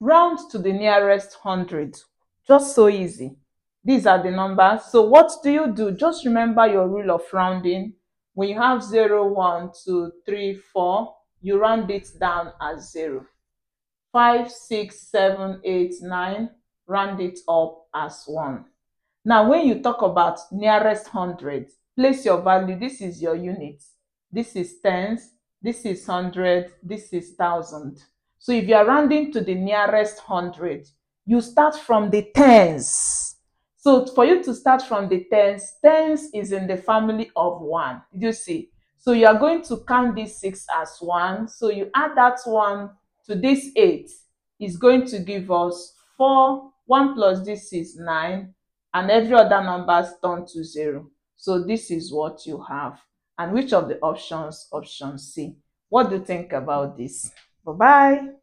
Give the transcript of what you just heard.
round to the nearest hundred. Just so easy. These are the numbers. So what do you do? Just remember your rule of rounding. When you have 0, 1, 2, 3, 4, you round it down as 0. 5, 6, 7, 8, 9, round it up as 1. Now, when you talk about nearest hundred, place your value. This is your unit. This is tens. This is hundred. This is thousand. So if you are rounding to the nearest hundred, you start from the tens. So for you to start from the tens, tens is in the family of one. Did you see? So you are going to count this six as one. So you add that one to this eight is going to give us four. One plus this is nine, and every other numbers turn to zero. So this is what you have. And which of the options? Option C. What do you think about this? Bye-bye.